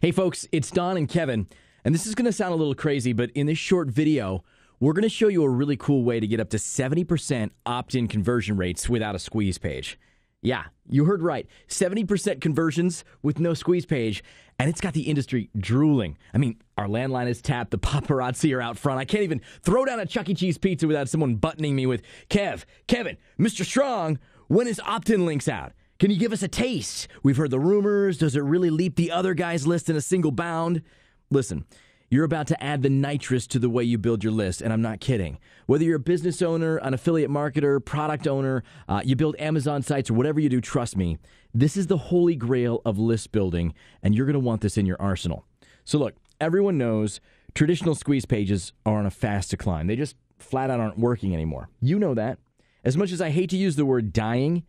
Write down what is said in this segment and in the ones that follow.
Hey, folks, it's Don and Kevin, and this is going to sound a little crazy, but in this short video, we're going to show you a really cool way to get up to 70% opt in conversion rates without a squeeze page. Yeah, you heard right. 70% conversions with no squeeze page, and it's got the industry drooling. I mean, our landline is tapped, the paparazzi are out front. I can't even throw down a Chuck E. Cheese pizza without someone buttoning me with, Kev, Kevin, Mr. Strong, when is opt in links out? Can you give us a taste? We've heard the rumors. Does it really leap the other guy's list in a single bound? Listen, you're about to add the nitrous to the way you build your list, and I'm not kidding. Whether you're a business owner, an affiliate marketer, product owner, uh, you build Amazon sites, or whatever you do, trust me, this is the holy grail of list building, and you're going to want this in your arsenal. So, look, everyone knows traditional squeeze pages are on a fast decline. They just flat out aren't working anymore. You know that. As much as I hate to use the word dying,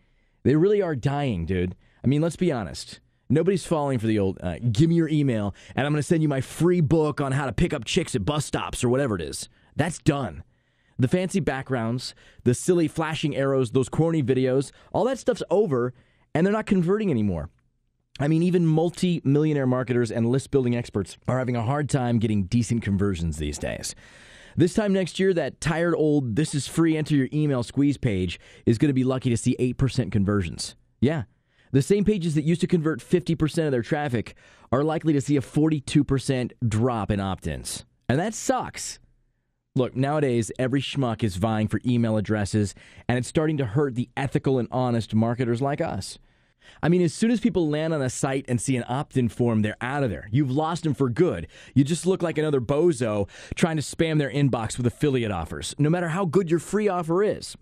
they really are dying, dude. I mean, let's be honest. Nobody's falling for the old, uh, give me your email and I'm going to send you my free book on how to pick up chicks at bus stops or whatever it is. That's done. The fancy backgrounds, the silly flashing arrows, those corny videos, all that stuff's over and they're not converting anymore. I mean, even multi millionaire marketers and list building experts are having a hard time getting decent conversions these days. This time next year, that tired old this is free enter your email squeeze page is going to be lucky to see 8% conversions. Yeah. The same pages that used to convert 50% of their traffic are likely to see a 42% drop in opt ins. And that sucks. Look, nowadays, every schmuck is vying for email addresses, and it's starting to hurt the ethical and honest marketers like us. I mean, as soon as people land on a site and see an opt in form, they're out of there. You've lost them for good. You just look like another bozo trying to spam their inbox with affiliate offers, no matter how good your free offer is.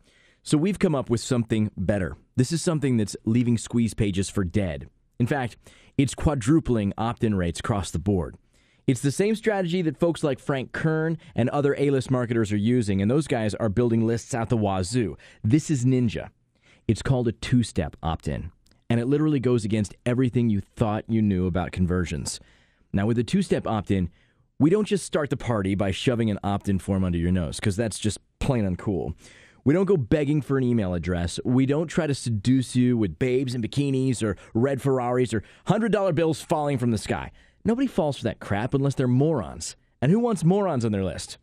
So we've come up with something better. This is something that's leaving squeeze pages for dead. In fact, it's quadrupling opt in rates across the board. It's the same strategy that folks like Frank Kern and other A list marketers are using, and those guys are building lists out the wazoo. This is Ninja. It's called a two step opt in and it literally goes against everything you thought you knew about conversions. Now, with a two step opt in, we don't just start the party by shoving an opt in form under your nose, because that's just plain uncool. We don't go begging for an email address. We don't try to seduce you with babes in bikinis or red Ferraris or $100 bills falling from the sky. Nobody falls for that crap unless they're morons. And who wants morons on their list?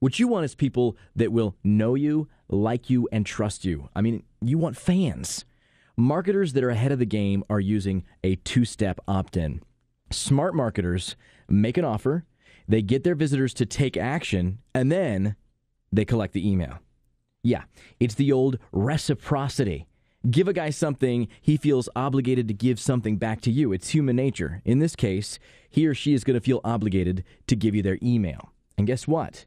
What you want is people that will know you, like you, and trust you. I mean, you want fans. Marketers that are ahead of the game are using a two step opt in. Smart marketers make an offer, they get their visitors to take action, and then they collect the email. Yeah, it's the old reciprocity. Give a guy something, he feels obligated to give something back to you. It's human nature. In this case, he or she is going to feel obligated to give you their email. And guess what?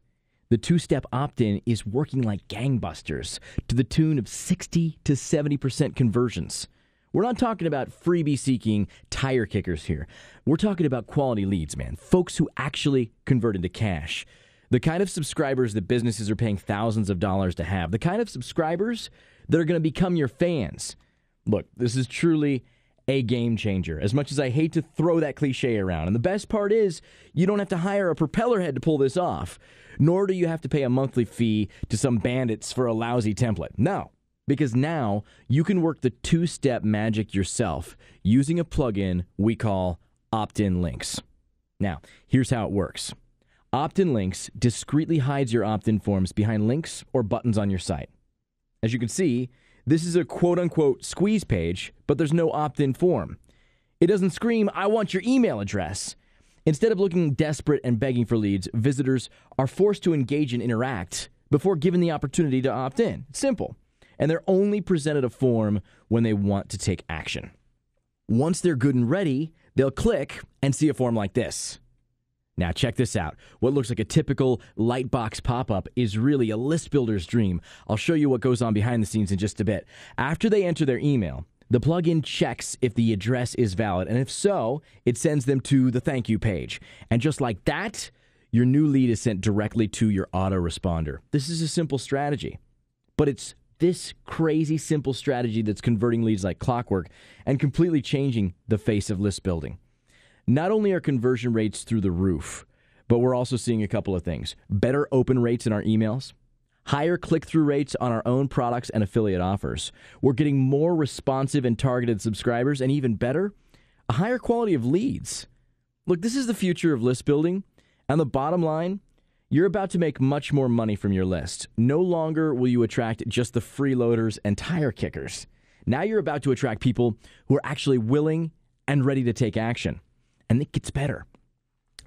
The two step opt in is working like gangbusters to the tune of 60 to 70% conversions. We're not talking about freebie seeking tire kickers here. We're talking about quality leads, man. Folks who actually convert into cash. The kind of subscribers that businesses are paying thousands of dollars to have. The kind of subscribers that are going to become your fans. Look, this is truly a game changer. As much as I hate to throw that cliche around. And the best part is, you don't have to hire a propeller head to pull this off, nor do you have to pay a monthly fee to some bandits for a lousy template. No, because now you can work the two step magic yourself using a plugin we call Opt in Links. Now, here's how it works Opt in Links discreetly hides your opt in forms behind links or buttons on your site. As you can see, this is a quote unquote squeeze page, but there's no opt in form. It doesn't scream, I want your email address. Instead of looking desperate and begging for leads, visitors are forced to engage and interact before given the opportunity to opt in. Simple. And they're only presented a form when they want to take action. Once they're good and ready, they'll click and see a form like this. Now, check this out. What looks like a typical Lightbox pop up is really a list builder's dream. I'll show you what goes on behind the scenes in just a bit. After they enter their email, the plugin checks if the address is valid, and if so, it sends them to the thank you page. And just like that, your new lead is sent directly to your autoresponder. This is a simple strategy, but it's this crazy simple strategy that's converting leads like clockwork and completely changing the face of list building. Not only are conversion rates through the roof, but we're also seeing a couple of things better open rates in our emails, higher click through rates on our own products and affiliate offers. We're getting more responsive and targeted subscribers, and even better, a higher quality of leads. Look, this is the future of list building. And the bottom line, you're about to make much more money from your list. No longer will you attract just the freeloaders and tire kickers. Now you're about to attract people who are actually willing and ready to take action. And it gets better.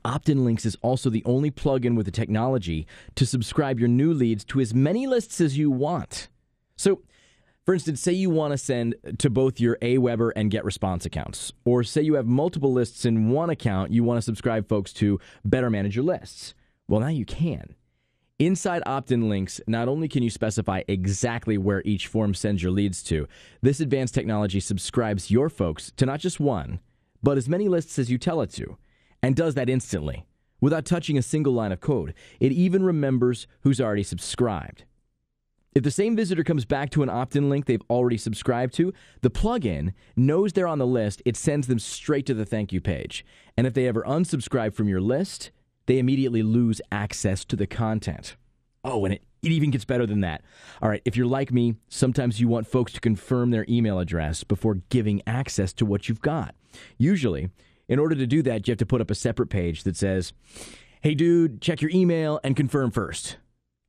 Opt-in Links is also the only plugin with the technology to subscribe your new leads to as many lists as you want. So, for instance, say you want to send to both your Aweber and GetResponse accounts, or say you have multiple lists in one account you want to subscribe folks to better manage your lists. Well, now you can. Inside opt in links, not only can you specify exactly where each form sends your leads to, this advanced technology subscribes your folks to not just one, but as many lists as you tell it to and does that instantly without touching a single line of code. It even remembers who's already subscribed. If the same visitor comes back to an opt in link they've already subscribed to, the plugin knows they're on the list, it sends them straight to the thank you page. And if they ever unsubscribe from your list, they immediately lose access to the content. Oh, and it, it even gets better than that. All right, if you're like me, sometimes you want folks to confirm their email address before giving access to what you've got. Usually, in order to do that, you have to put up a separate page that says, Hey, dude, check your email and confirm first.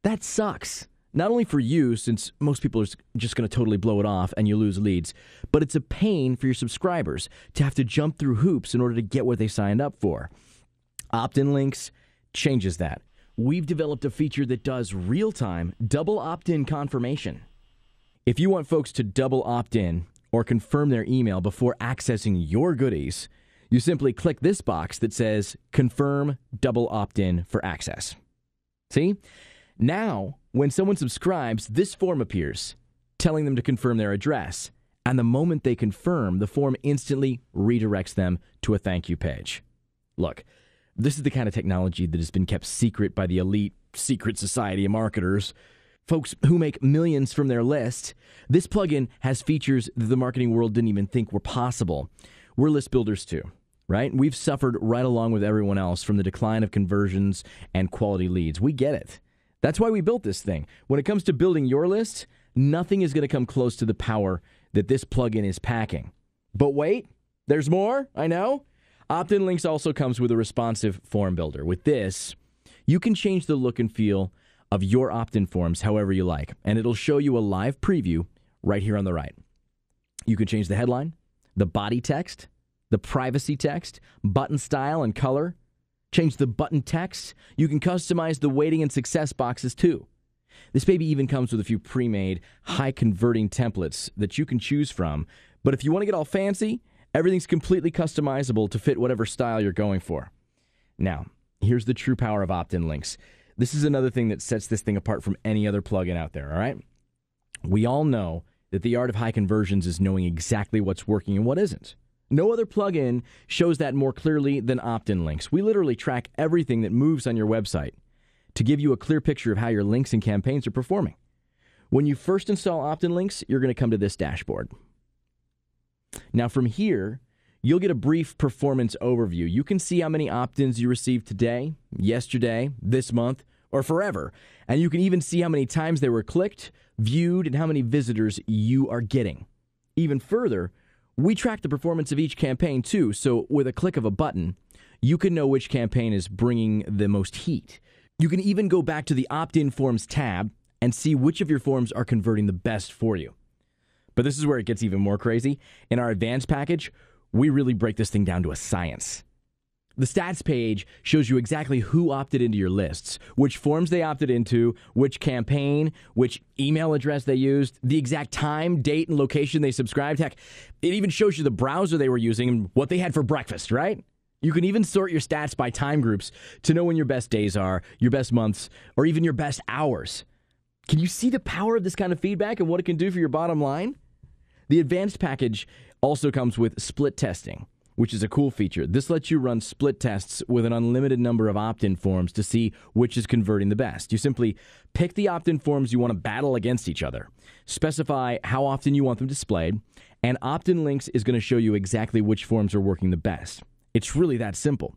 That sucks. Not only for you, since most people are just going to totally blow it off and you lose leads, but it's a pain for your subscribers to have to jump through hoops in order to get what they signed up for. Opt in links changes that. We've developed a feature that does real time double opt in confirmation. If you want folks to double opt in or confirm their email before accessing your goodies, you simply click this box that says confirm double opt in for access. See? Now, when someone subscribes, this form appears telling them to confirm their address. And the moment they confirm, the form instantly redirects them to a thank you page. Look, this is the kind of technology that has been kept secret by the elite secret society of marketers. Folks who make millions from their list. This plugin has features that the marketing world didn't even think were possible. We're list builders too right? We've suffered right along with everyone else from the decline of conversions and quality leads. We get it. That's why we built this thing. When it comes to building your list, nothing is going to come close to the power that this plugin is packing. But wait, there's more, I know. Opt in Links also comes with a responsive form builder. With this, you can change the look and feel of your opt in forms however you like, and it'll show you a live preview right here on the right. You can change the headline, the body text, the privacy text, button style and color. Change the button text. You can customize the waiting and success boxes too. This baby even comes with a few pre made, high converting templates that you can choose from. But if you want to get all fancy, everything's completely customizable to fit whatever style you're going for. Now, here's the true power of opt in links. This is another thing that sets this thing apart from any other plugin out there, all right? We all know that the art of high conversions is knowing exactly what's working and what isn't. No other plugin shows that more clearly than opt in links. We literally track everything that moves on your website to give you a clear picture of how your links and campaigns are performing. When you first install opt in links, you're going to come to this dashboard. Now, from here, you'll get a brief performance overview. You can see how many opt ins you received today, yesterday, this month, or forever. And you can even see how many times they were clicked, viewed, and how many visitors you are getting. Even further, we track the performance of each campaign too, so with a click of a button, you can know which campaign is bringing the most heat. You can even go back to the opt in forms tab and see which of your forms are converting the best for you. But this is where it gets even more crazy. In our advanced package, we really break this thing down to a science. The stats page shows you exactly who opted into your lists, which forms they opted into, which campaign, which email address they used, the exact time, date, and location they subscribed. Heck, it even shows you the browser they were using and what they had for breakfast, right? You can even sort your stats by time groups to know when your best days are, your best months, or even your best hours. Can you see the power of this kind of feedback and what it can do for your bottom line? The advanced package also comes with split testing which is a cool feature. This lets you run split tests with an unlimited number of opt in forms to see which is converting the best. You simply pick the opt in forms you want to battle against each other, specify how often you want them displayed, and opt in links is going to show you exactly which forms are working the best. It's really that simple.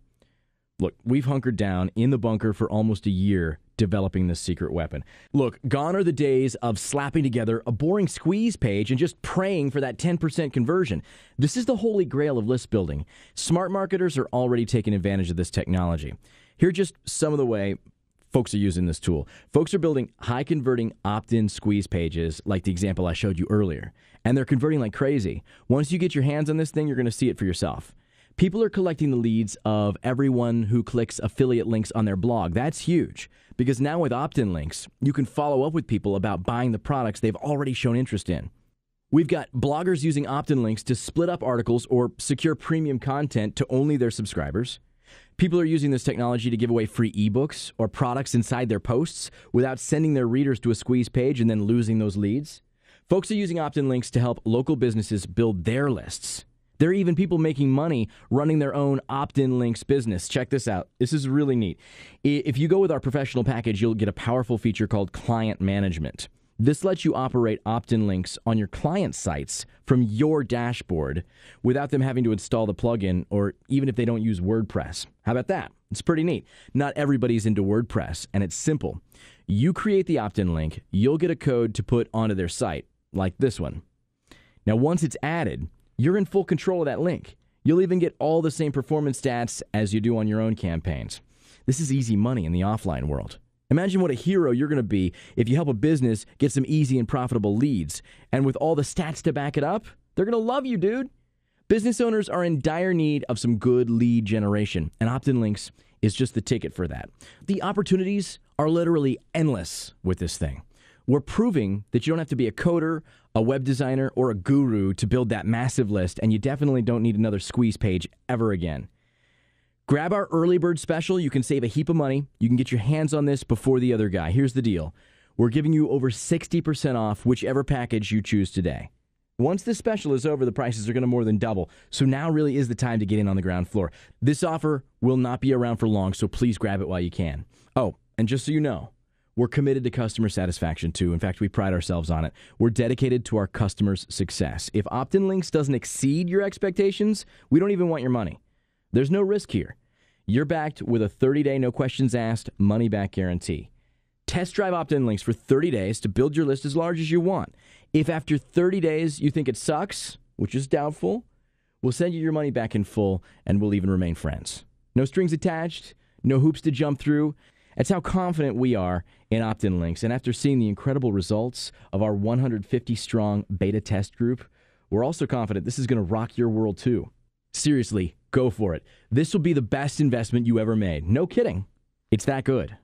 Look, we've hunkered down in the bunker for almost a year developing this secret weapon. Look, gone are the days of slapping together a boring squeeze page and just praying for that 10% conversion. This is the holy grail of list building. Smart marketers are already taking advantage of this technology. Here are just some of the way folks are using this tool. Folks are building high converting opt in squeeze pages, like the example I showed you earlier, and they're converting like crazy. Once you get your hands on this thing, you're going to see it for yourself. People are collecting the leads of everyone who clicks affiliate links on their blog. That's huge because now with opt in links, you can follow up with people about buying the products they've already shown interest in. We've got bloggers using opt in links to split up articles or secure premium content to only their subscribers. People are using this technology to give away free ebooks or products inside their posts without sending their readers to a squeeze page and then losing those leads. Folks are using opt in links to help local businesses build their lists. There are even people making money running their own opt in links business. Check this out. This is really neat. If you go with our professional package, you'll get a powerful feature called client management. This lets you operate opt in links on your client sites from your dashboard without them having to install the plugin or even if they don't use WordPress. How about that? It's pretty neat. Not everybody's into WordPress, and it's simple. You create the opt in link, you'll get a code to put onto their site, like this one. Now, once it's added, you're in full control of that link. You'll even get all the same performance stats as you do on your own campaigns. This is easy money in the offline world. Imagine what a hero you're going to be if you help a business get some easy and profitable leads. And with all the stats to back it up, they're going to love you, dude. Business owners are in dire need of some good lead generation, and Opt in Links is just the ticket for that. The opportunities are literally endless with this thing. We're proving that you don't have to be a coder, a web designer, or a guru to build that massive list, and you definitely don't need another squeeze page ever again. Grab our early bird special. You can save a heap of money. You can get your hands on this before the other guy. Here's the deal we're giving you over 60% off whichever package you choose today. Once this special is over, the prices are going to more than double. So now really is the time to get in on the ground floor. This offer will not be around for long, so please grab it while you can. Oh, and just so you know, we're committed to customer satisfaction too. In fact, we pride ourselves on it. We're dedicated to our customers' success. If opt in links doesn't exceed your expectations, we don't even want your money. There's no risk here. You're backed with a 30 day, no questions asked, money back guarantee. Test drive opt in links for 30 days to build your list as large as you want. If after 30 days you think it sucks, which is doubtful, we'll send you your money back in full and we'll even remain friends. No strings attached, no hoops to jump through. That's how confident we are in opt in links. And after seeing the incredible results of our 150 strong beta test group, we're also confident this is going to rock your world too. Seriously, go for it. This will be the best investment you ever made. No kidding. It's that good.